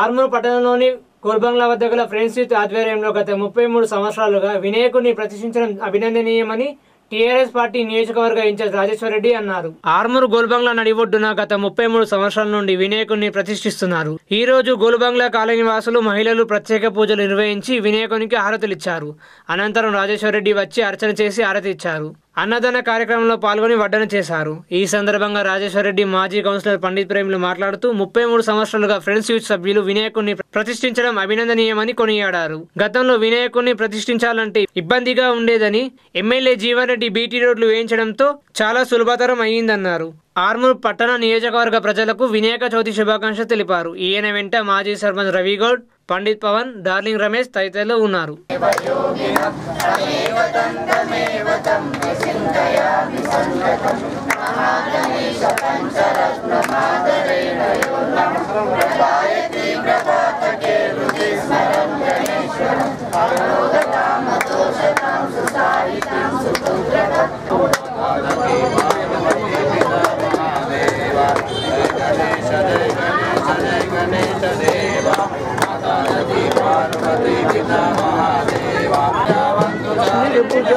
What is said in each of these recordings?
ఆర్మూర్ పట్టణంలోని కోల్బంగ్లా వద్ద గల ఫ్రెండ్స్ యూత్ ఆధ్వర్యంలో గత ముప్పై మూడు సంవత్సరాలుగా వినాయకుడిని ప్రతిష్ఠించడం అభినందనీయమని టీఆర్ఎస్ పార్టీ నియోజకవర్గ ఇన్ఛార్జ్ రాజేశ్వర రెడ్డి అన్నారు. ఆర్మూర్ గోల్బంగ్లా నడిబొడ్డున గత ముప్పై మూడు సంవత్సరాల నుండి వినాయకుడిని ప్రతిష్ఠిస్తున్నారు. ఈ రోజు గోల్బంగ్లా కాలనీ వాసులు మహిళలు ప్రత్యేక పూజలు నిర్వహించి వినాయకునికి హారతులిచ్చారు. అనంతరం రాజేశ్వర రెడ్డి వచ్చి అర్చన చేసి హారతి ఇచ్చారు. అన్నదాన కార్యక్రమంలో పాల్గొని వడ్డన చేశారు. ఈ సందర్భంగా రాజేశ్వర రెడ్డి మాజీ కౌన్సిలర్ పండిత్ ప్రేమిలు మాట్లాడుతూ ముప్పై మూడు సంవత్సరాలుగా ఫ్రెండ్స్ యూత్ సభ్యులు వినాయకుడిని ప్రతిష్ఠించడం అభినందనీయమని కొనియాడారు. గతంలో వినాయకుడిని ప్రతిష్ఠించాలంటే ఇబ్బందిగా ఉండేదని ఎమ్మెల్యే జీవన్ రెడ్డి బీటీ రోడ్లు వేయించడంతో చాలా సులభతరం అయ్యిందన్నారు. ఆర్మూర్ పట్టణ నియోజకవర్గ ప్రజలకు వినాయక చవితి శుభాకాంక్షలు తెలిపారు. ఈయన వెంట మాజీ సర్పంచ్ రవిగౌడ్ పండిత్ పవన్ డార్లింగ్ రమేష్ తదితరులు ఉన్నారు.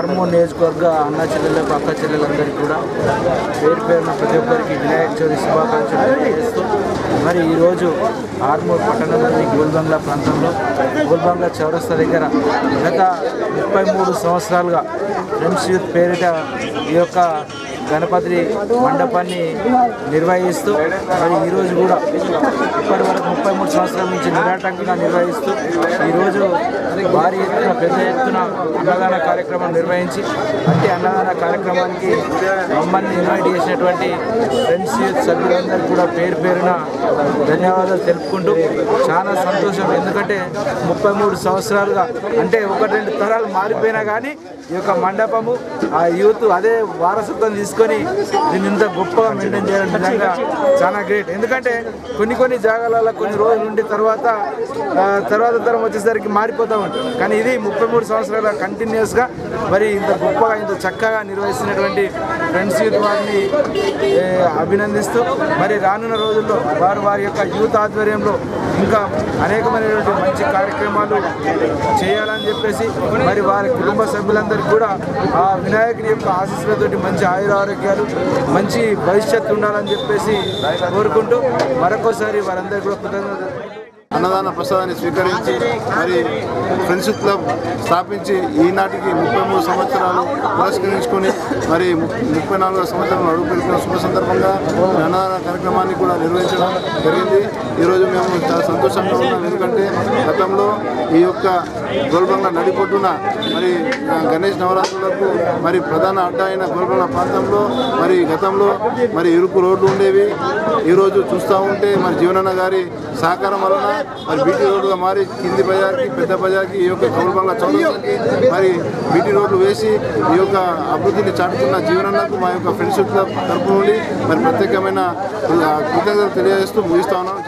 హార్మోన్ నియోజకవర్గ అన్న చెల్లెలకు అక్క చెల్లెలందరికీ కూడా పేరు పేరున ప్రతి ఒక్కరికి వినాయక చవితి శుభాకాంక్షలు తెలియజేస్తూ మరి ఈరోజు ఆర్మూర్ పట్టణంలోని గోల్బంగ్లా ప్రాంతంలో గోల్బంగ్లా చౌరస్తా దగ్గర గత ముప్పై మూడు సంవత్సరాలుగా ఫ్రెండ్స్ యూత్ పేరిట ఈ యొక్క గణపతి మండపాన్ని నిర్వహిస్తూ మరి ఈరోజు కూడా ఇప్పటి వరకు ముప్పై మూడు సంవత్సరాల నుంచి నిరాటంకంగా నిర్వహిస్తూ ఈరోజు భారీ ఎత్తున పెద్ద ఎత్తున అన్నదాన కార్యక్రమం నిర్వహించి అంటే అన్నదాన కార్యక్రమానికి మమ్మల్ని ఇన్వైట్ చేసినటువంటి ఫ్రెండ్స్ యూత్ సభ్యులందరూ కూడా పేరు పేరున ధన్యవాదాలు తెలుపుకుంటూ చాలా సంతోషం. ఎందుకంటే ముప్పై మూడు సంవత్సరాలుగా అంటే ఒకటి రెండు తరాలు మారిపోయినా కానీ ఈ యొక్క మండపము ఆ యూత్ అదే వారసత్వం తీసుకొని దీన్ని ఇంత గొప్పగా మెయింటైన్ చేయడం నిజంగా చాలా గ్రేట్ ఎందుకంటే కొన్ని కొన్ని జాగాలలో కొన్ని రోజులు ఉండి తర్వాత తర్వాత తరం వచ్చేసరికి మారిపోతూ ఉంటుంది. కానీ ఇది ముప్పై మూడు సంవత్సరాల కంటిన్యూస్గా మరి ఇంత గొప్పగా ఇంత చక్కగా నిర్వహిస్తున్నటువంటి ఫ్రెండ్స్ యూత్ వారిని అభినందిస్తూ మరి రానున్న రోజుల్లో వారు వారి యొక్క యూత్ ఆధ్వర్యంలో ఇంకా అనేకమైనటువంటి మంచి కార్యక్రమాలు చేయాలని చెప్పేసి మరి వారి కుటుంబ సభ్యులందరూ సభ్యులందరికీ కూడా ఆ వినాయకుని యొక్క ఆశీస్సులతోటి మంచి ఆయుర ఆరోగ్యాలు మంచి భవిష్యత్తు ఉండాలని చెప్పేసి కోరుకుంటూ మరొకసారి వారందరికీ కూడా కృతజ్ఞతలు. అన్నదాన ప్రసాదాన్ని స్వీకరించి మరి ఫ్రెండ్షిప్ క్లబ్ స్థాపించి ఈనాటికి ముప్పై మూడు సంవత్సరాలు పురస్కరించుకొని మరి ముప్పై నాలుగో సంవత్సరం అడుగుపెడుతున్న శుభ సందర్భంగా అన్నదాన కార్యక్రమాన్ని కూడా నిర్వహించడం జరిగింది. ఈరోజు మేము చాలా సంతోషంగా ఉన్నాం. ఎందుకంటే గతంలో ఈ యొక్క గోల్బంగ నడిపొడ్డున మరి గణేష్ నవరాత్రులకు మరి ప్రధాన అడ్డ అయిన గోల్బంగ ప్రాంతంలో మరి గతంలో మరి ఇరుకు రోడ్లు ఉండేవి. ఈరోజు చూస్తూ ఉంటే మరి జీవనన్న గారి సహకారం వలన మరి బీటీ రోడ్డుగా మారి కింది బజార్కి పెద్ద బజార్కి ఈ యొక్క కౌల్బంగ్ల చౌరస్తాకి మరి బీటీ రోడ్లు వేసి ఈ యొక్క అభివృద్ధిని చాటుతున్న జీవనన్నకు మా యొక్క ఫ్రెండ్షిప్ క్లబ్ తరపు నుండి మరి ప్రత్యేకమైన కృతజ్ఞతలు తెలియజేస్తూ ముగిస్తా ఉన్నాం.